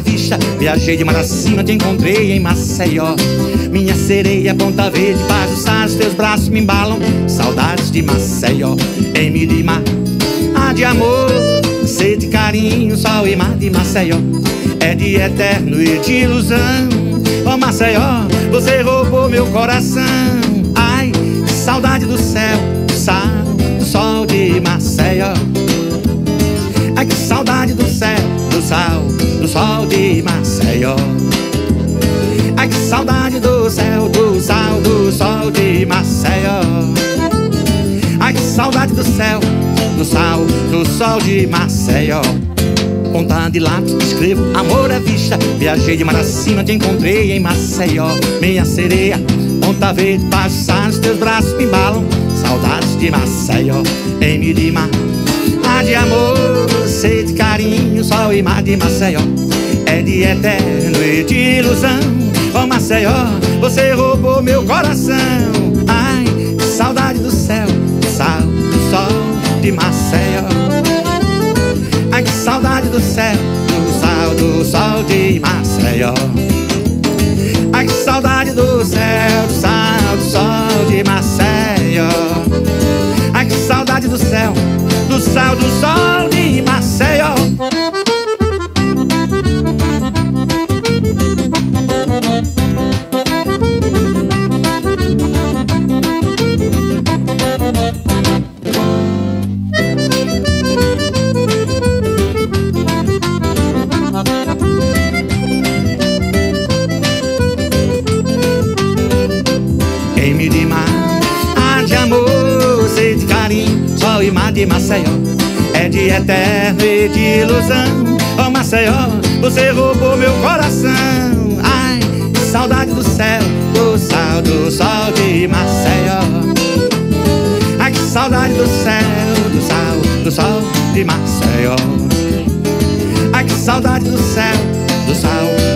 Vista. Viajei de mar acima, te encontrei em Maceió. Minha sereia, ponta verde, do sal, teus braços me embalam. Saudades de Maceió, em Mirimar Ah, de amor, sede, carinho, sol e mar de Maceió. É de eterno e de ilusão. Oh Maceió, você roubou meu coração. Ai, saudade do céu, sal, do sol de Maceió sol de Maceió. Ai, que saudade do céu, do sal, do sol de Maceió. Ai, que saudade do céu, do sal, do sol de Maceió. Ponta de lápis, escrevo, amor à vista. Viajei de mar acima, te encontrei em Maceió. Minha sereia, ponta verde, passar os teus braços me embalam. Saudades de Maceió, em Mirimar De amor, sede, carinho, sol e mar de Maceió. É de eterno e de ilusão. Oh Maceió, você roubou meu coração. Ai, saudade do céu, sal, do sol de Maceió. Ai, que saudade do céu, do sal, do sol de Em Mirimar, há de amor, sede de carinho, sol e mar de Maceió. É de eterno e de ilusão. Oh Maceió, você roubou meu coração. Ai, saudade do céu, do sal, do sol de Maceió. Ai, que saudade do céu, do sal, do sol de Maceió. Ai, que saudade do céu, do sal,